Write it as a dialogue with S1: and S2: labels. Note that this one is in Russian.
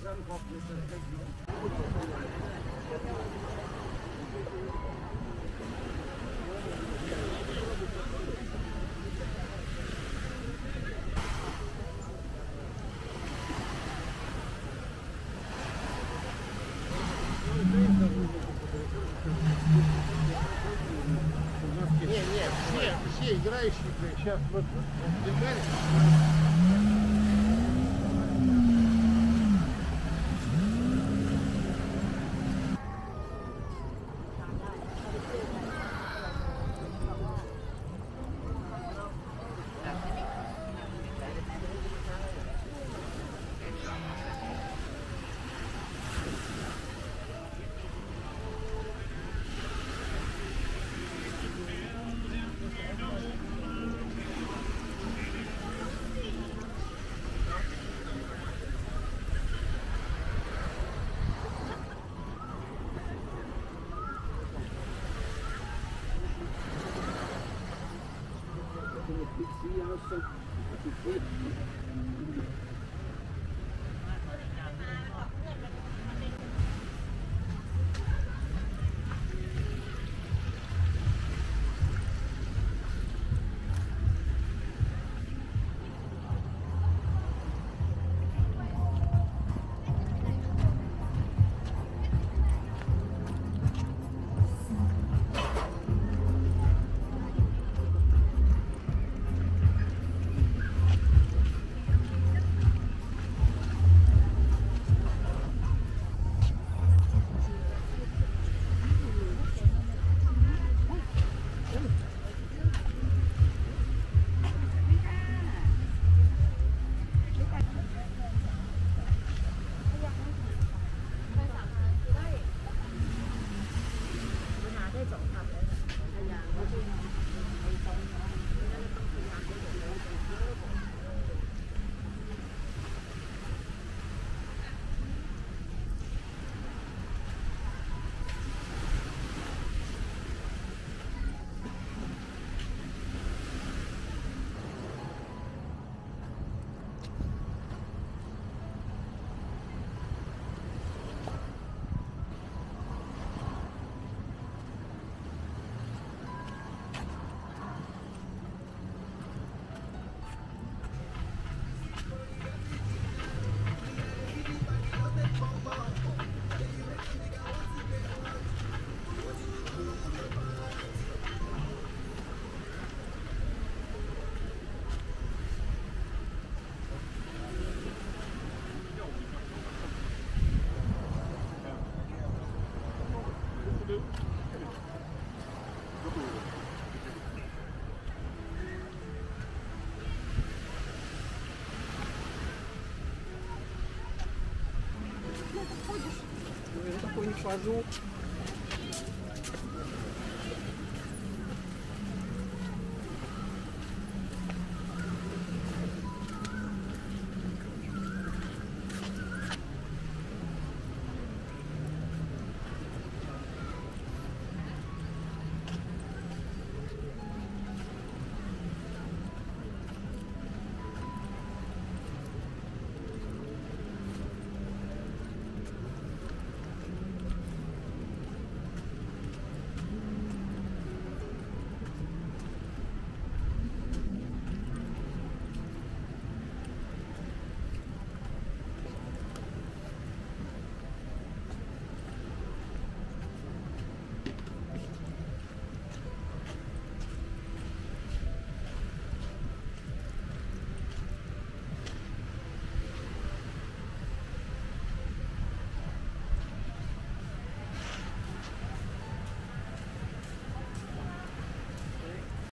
S1: Не, не, все, все играющие, сейчас вот criança.
S2: pergunta, o Rui faz o